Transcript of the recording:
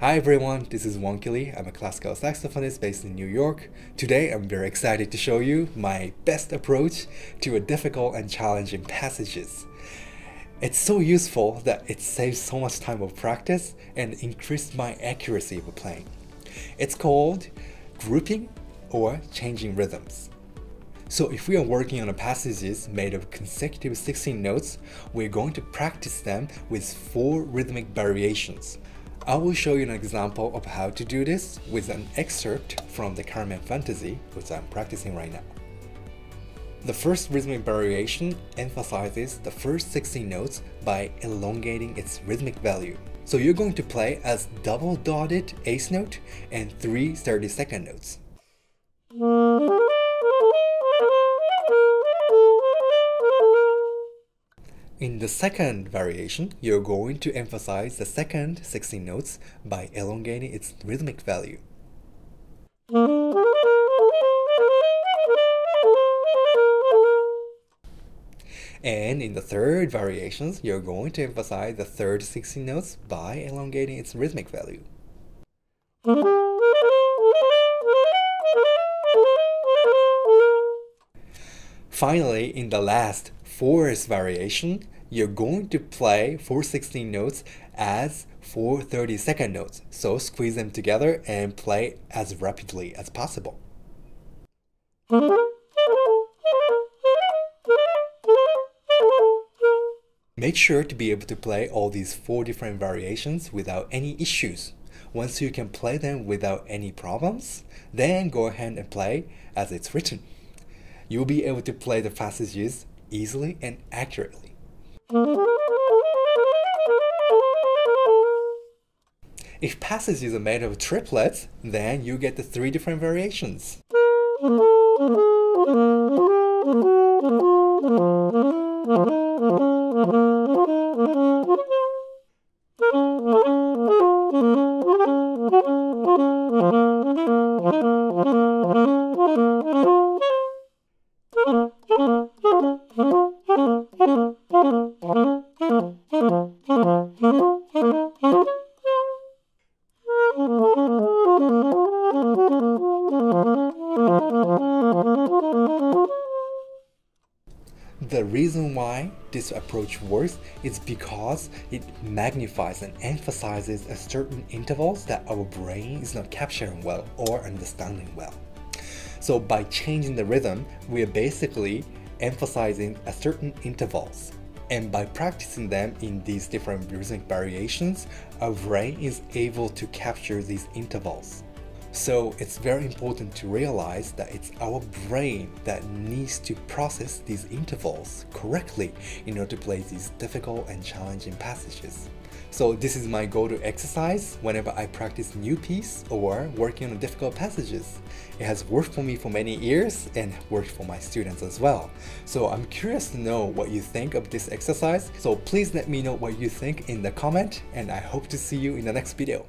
Hi everyone, this is Wonki Lee. I'm a classical saxophonist based in New York. Today I'm very excited to show you my best approach to a difficult and challenging passages. It's so useful that it saves so much time of practice and increased my accuracy of playing. It's called grouping or changing rhythms. So if we are working on a passages made of consecutive 16 notes, we're going to practice them with four rhythmic variations. I will show you an example of how to do this with an excerpt from the Carmen Fantasy, which I'm practicing right now. The first rhythmic variation emphasizes the first 16 notes by elongating its rhythmic value. So you're going to play as double dotted eighth note and three 30 second notes. In the second variation, you're going to emphasize the second 16 notes by elongating its rhythmic value. And in the third variations, you're going to emphasize the third 16 notes by elongating its rhythmic value. Finally, in the last fourth variation, you're going to play 416 notes as 430 second notes. So squeeze them together and play as rapidly as possible. Make sure to be able to play all these four different variations without any issues. Once you can play them without any problems, then go ahead and play as it's written. You'll be able to play the passages easily and accurately. If passages are made of triplets, then you get the three different variations. The reason why this approach works is because it magnifies and emphasizes a certain intervals that our brain is not capturing well or understanding well. So by changing the rhythm, we are basically emphasizing a certain intervals. And by practicing them in these different rhythmic variations, our brain is able to capture these intervals. So it's very important to realize that it's our brain that needs to process these intervals correctly in order to play these difficult and challenging passages. So this is my go-to exercise whenever I practice new piece or working on difficult passages. It has worked for me for many years and worked for my students as well. So I'm curious to know what you think of this exercise. So please let me know what you think in the comment and I hope to see you in the next video.